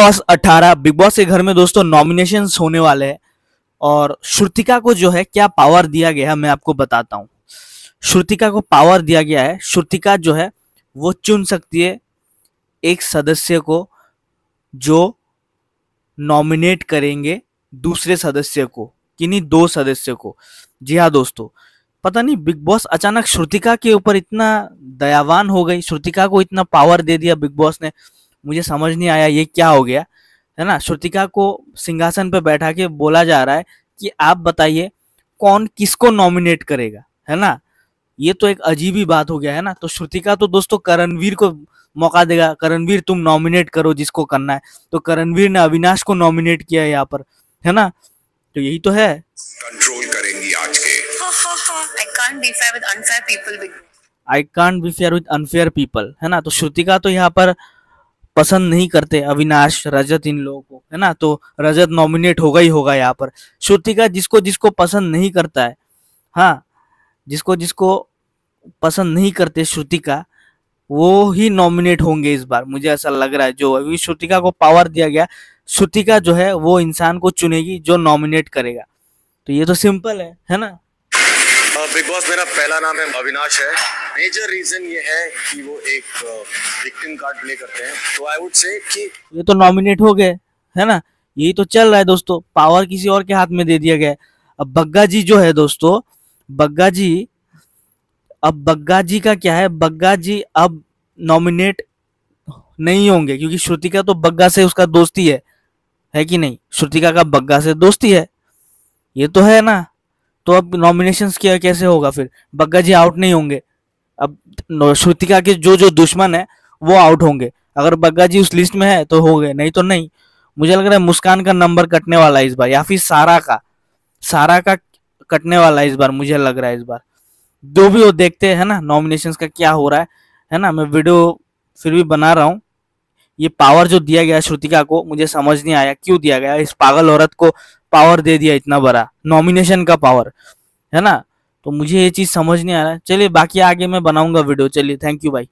Boss 18 big boss के घर में दोस्तों नॉमिनेशन होने वाले हैं। और श्रुतिका को जो है क्या पावर दिया गया है मैं आपको बताता हूँ। श्रुतिका को पावर दिया गया है। श्रुतिका जो है वो चुन सकती है एक सदस्य को जो नॉमिनेट करेंगे दूसरे सदस्य को, किन्हीं दो सदस्य को। जी हाँ दोस्तों, पता नहीं बिग बॉस अचानक श्रुतिका के ऊपर इतना दयावान हो गई। श्रुतिका को इतना पावर दे दिया बिग बॉस ने। मुझे समझ नहीं आया ये क्या हो गया है ना? श्रुतिका को सिंहासन पे बैठा के बोला जा रहा है कि आप बताइए कौन किसको नॉमिनेट करेगा है ना? ये तो एक अजीब ही बात हो गया है ना? तो श्रुतिका तो दोस्तों करणवीर को मौका देगा। करणवीर तुम नॉमिनेट करो जिसको करना है। तो करणवीर ने अविनाश को नॉमिनेट किया है यहाँ पर है ना? तो यही तो है। कंट्रोल करेंगी आज के। I can't be fair with unfair people है ना? तो श्रुतिका तो यहाँ पर पसंद नहीं करते अविनाश, रजत इन लोगों को, है ना? तो रजत नॉमिनेट होगा ही होगा यहाँ पर। श्रुतिका जिसको जिसको पसंद नहीं करता है हाँ जिसको जिसको पसंद नहीं करते श्रुतिका, वो ही नॉमिनेट होंगे इस बार, मुझे ऐसा लग रहा है। जो अभी श्रुतिका को पावर दिया गया, श्रुतिका जो है, वो इंसान को चुनेगी जो नॉमिनेट करेगा। तो ये तो सिंपल है है ना? बिग बॉस मेरा पहला नाम है अविनाश है। मेजर रीजन ये है कि वो एक विक्टिम कार्ड प्ले करते हैं। तो आई वुड से कि ये तो नॉमिनेट हो गए, है ना? यही तो चल रहा है दोस्तों। पावर किसी और के हाथ में दे दिया गया अब बग्गा जी जो है दोस्तों, बग्गा जी, अब बग्गा जी का क्या है? बग्गा जी अब नॉमिनेट नहीं होंगे, क्योंकि श्रुतिका तो बग्गा से उसका दोस्ती है। है कि नहीं? श्रुतिका का बग्गा से दोस्ती है। ये तो है ना? तो अब नॉमिनेशंस क्या कैसे होगा फिर? बग्गा जी आउट नहीं होंगे। अब श्रुतिका के जो जो दुश्मन है, वो आउट होंगे। अगर बग्गा जी उस लिस्ट में है तो हो गए नहीं तो नहीं। मुझे लग रहा है मुस्कान का नंबर कटने वाला है इस बार, या फिर सारा का। सारा का कटने वाला है इस बार, मुझे लग रहा है इस बार। जो भी वो देखते हैं ना? नॉमिनेशंस का क्या हो रहा है है ना? मैं वीडियो फिर भी बना रहा हूँ। ये पावर जो दिया गया श्रुतिका को, मुझे समझ नहीं आया, क्यों दिया गया? इस पागल औरत को पावर दे दिया इतना बड़ा नॉमिनेशन का पावर है ना? तो मुझे ये चीज़ समझ नहीं आ रहा है। चलिए, बाकी आगे मैं बनाऊँगा वीडियो चलिए थैंक यू भाई